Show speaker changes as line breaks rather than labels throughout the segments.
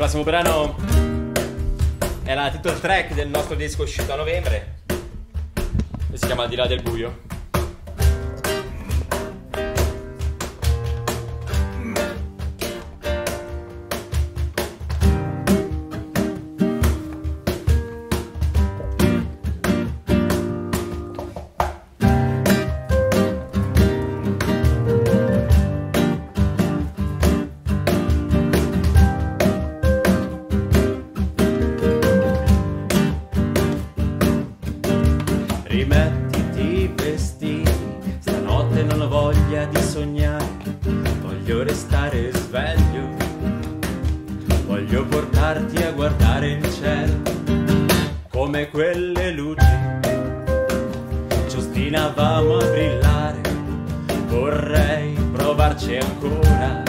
prossimo brano è la title track del nostro disco uscito a novembre. E si chiama Al di là del buio.
Rimettiti i vestiti, stanotte non ho voglia di sognare, voglio restare sveglio, voglio portarti a guardare il cielo, come quelle luci, ci ostinavamo a brillare, vorrei provarci ancora,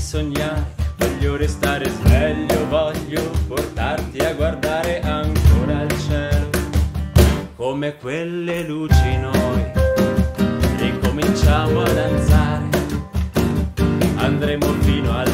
sognare, voglio restare sveglio, voglio portarti a guardare ancora il cielo, come quelle luci noi, ricominciamo a danzare, andremo fino alla